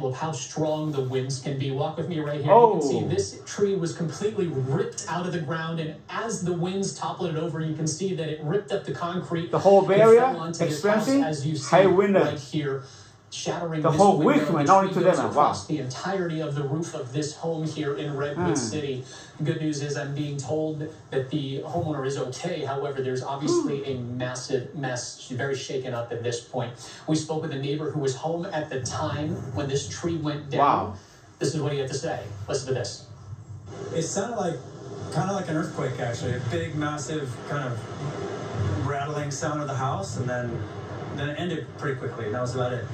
of how strong the winds can be. Walk with me right here. You can see Oh. this tree was completely ripped out of the ground, and as the winds toppled it over, you can see that it ripped up the concrete. The whole It area, fell onto this house, expensive, as you see high wind. right here. Shattering The whole window. week, man, only to goes them, wow. across the entirety of the roof of this home here in Redwood Hmm. City. Good news is I'm being told that the homeowner is okay. However, there's obviously Hmm. a massive mess. She's very shaken up at this point. We spoke with a neighbor who was home at the time when this tree went down. Wow. This is what he had to say. Listen to this. It sounded like kind of like an earthquake, actually. A big, massive kind of rattling sound of the house, and then then it ended pretty quickly. And that was about it.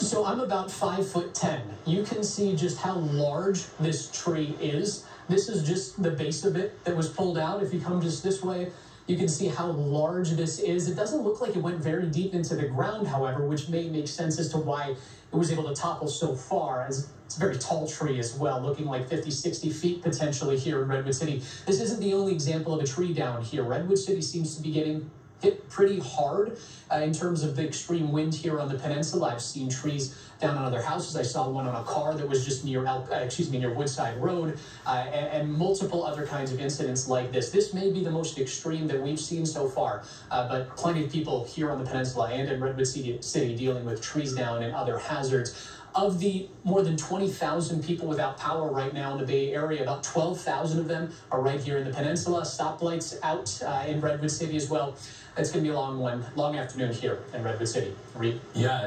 So I'm about five foot ten. You can see just how large this tree is. This is just the base of it that was pulled out. If you come just this way, you can see how large this is. It doesn't look like it went very deep into the ground, however, which may make sense as to why it was able to topple so far, as it's a very tall tree as well, looking like 50, 60 feet potentially here in Redwood City. This isn't the only example of a tree down here. Redwood City seems to be getting hit pretty hard uh, in terms of the extreme wind here on the peninsula. I've seen trees down on other houses. I saw one on a car that was just near, uh, excuse me, near Woodside Road, uh, and, and multiple other kinds of incidents like this. This may be the most extreme that we've seen so far, uh, but plenty of people here on the peninsula and in Redwood City, City dealing with trees down and other hazards. Of the more than 20,000 people without power right now in the Bay Area, about 12,000 of them are right here in the peninsula. Stoplights out uh, in Redwood City as well. It's going to be a long one, long afternoon here in Redwood City. Reed? Yeah,